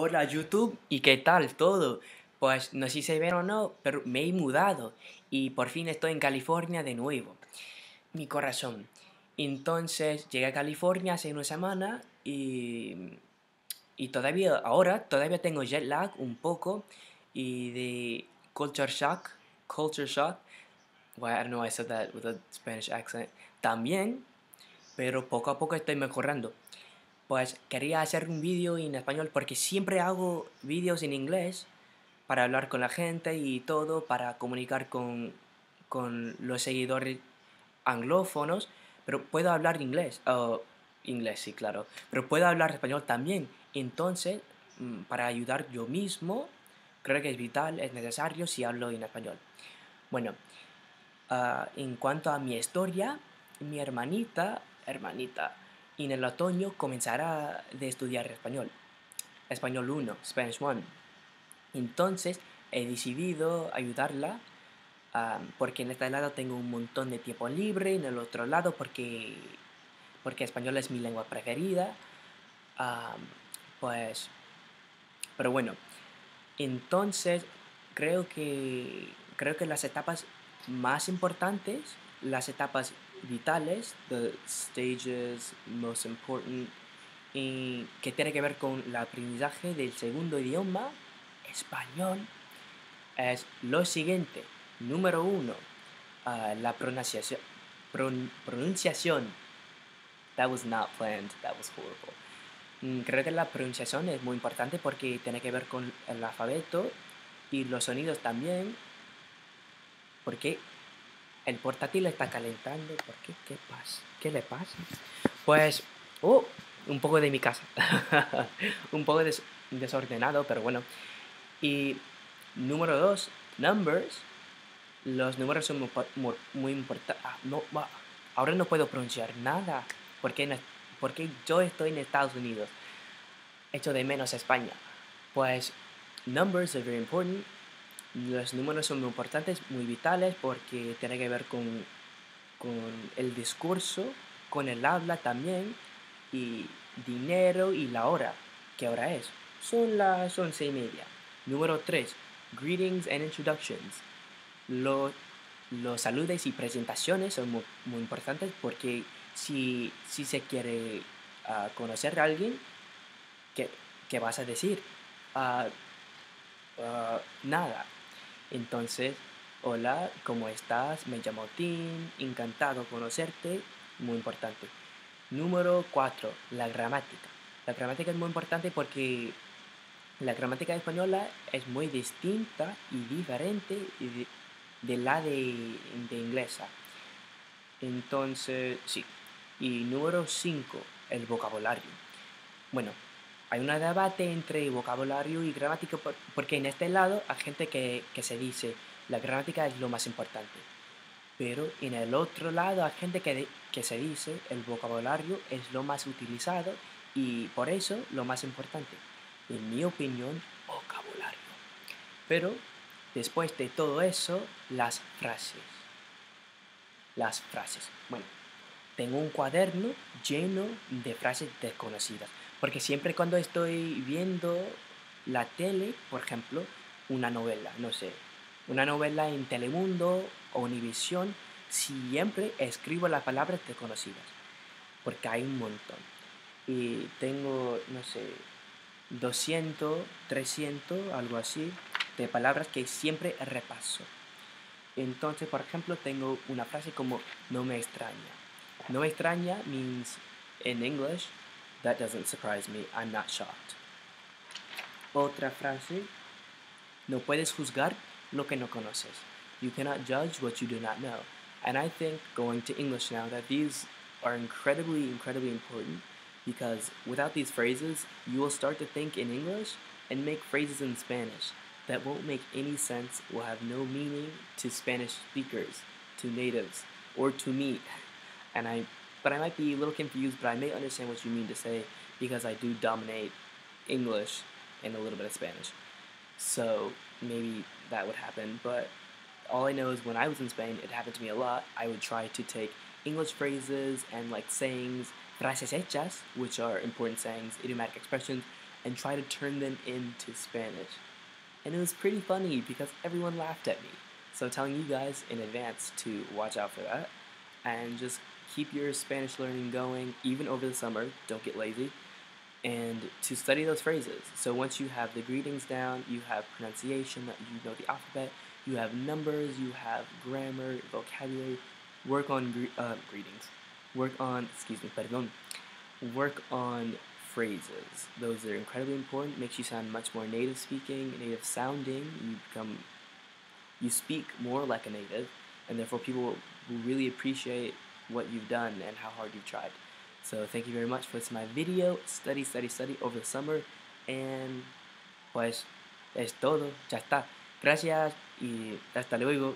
Hola YouTube, ¿y qué tal todo? Pues no sé si se ven o no, pero me he mudado y por fin estoy en California de nuevo. Mi corazón. Entonces llegué a California hace una semana y, y todavía, ahora todavía tengo jet lag un poco y de culture shock, culture shock. Well, I don't know why I said that with a Spanish accent. También, pero poco a poco estoy mejorando pues quería hacer un vídeo en español porque siempre hago vídeos en inglés para hablar con la gente y todo, para comunicar con, con los seguidores anglófonos, pero puedo hablar inglés, inglés sí, claro, pero puedo hablar español también. Entonces, mm, para ayudar yo mismo, creo que es vital, es necesario si hablo en español. Bueno, ah, en cuanto a mi historia, mi hermanita, hermanita, y en el otoño comenzará de estudiar español. Español 1, Spanish 1. Entonces he decidido ayudarla porque en este lado tengo un montón de tiempo libre, en el otro lado porque, porque español es mi lengua preferida. pues, pero bueno, entonces creo que, creo que las etapas más importantes, las etapas vitales, the stages most important, y que tiene que ver con el aprendizaje del segundo idioma, español, es lo siguiente. Número uno, uh, la pronunciación. pronunciación. That was not planned, that was horrible. Mm, creo que la pronunciación es muy importante porque tiene que ver con el alfabeto y los sonidos también. Porque el portátil está calentando. ¿Por qué? ¿Qué pasa? ¿Qué le pasa? Pues, oh, un poco de mi casa. un poco desordenado, pero bueno. Y número dos, numbers. Los números son muy, importantes. Ah, no, ahora no puedo pronunciar nada. Porque, porque yo estoy en Estados Unidos. Echo de menos España. Pues, numbers are very important los números son muy importantes, muy vitales, porque tiene que ver con, con el discurso, con el habla también, y dinero y la hora. ¿Qué hora es? Son las once y media. Número 3. Greetings and introductions. Los, los saludos y presentaciones son muy, muy importantes porque si, si se quiere uh, conocer a alguien, ¿qué, qué vas a decir? Uh, uh, nada, entonces, hola, ¿cómo estás? Me llamo Tim, encantado conocerte, muy importante. Número 4, la gramática. La gramática es muy importante porque la gramática española es muy distinta y diferente de, la de, de inglesa. Entonces, sí. Y número 5, el vocabulario. Bueno, hay un debate entre vocabulario y gramática porque en este lado hay gente que, se dice la gramática es lo más importante. Pero en el otro lado hay gente que, que se dice el vocabulario es lo más utilizado y por eso lo más importante. En mi opinión, vocabulario. Pero después de todo eso, las frases. Las frases. Bueno, tengo un cuaderno lleno de frases desconocidas. Porque siempre cuando estoy viendo la tele, por ejemplo, una novela, no sé, una novela en Telemundo o Univisión, siempre escribo las palabras desconocidas. Porque hay un montón. Y tengo, no sé, 200, 300, algo así, de palabras que siempre repaso. Entonces, por ejemplo, tengo una frase como no me extraña. No me extraña means in English That doesn't surprise me. I'm not shocked. Otra frase. No puedes juzgar lo que no conoces. You cannot judge what you do not know. And I think going to English now that these are incredibly, incredibly important because without these phrases, you will start to think in English and make phrases in Spanish that won't make any sense, will have no meaning to Spanish speakers, to natives, or to me. And I but I might be a little confused, but I may understand what you mean to say because I do dominate English and a little bit of Spanish. So maybe that would happen, but all I know is when I was in Spain, it happened to me a lot. I would try to take English phrases and like sayings frases hechas, which are important sayings, idiomatic expressions, and try to turn them into Spanish. And it was pretty funny because everyone laughed at me. So I'm telling you guys in advance to watch out for that and just keep your Spanish learning going even over the summer. Don't get lazy. And to study those phrases. So once you have the greetings down, you have pronunciation, you know the alphabet, you have numbers, you have grammar, vocabulary, work on gre- uh, greetings. Work on, excuse me, perdón. Work on phrases. Those are incredibly important. Makes you sound much more native speaking, native sounding. You become, you speak more like a native, and therefore people will really appreciate what you've done and how hard you've tried. So thank you very much for this my video. Study, study, study over the summer. And pues es todo. Ya está. Gracias y hasta luego.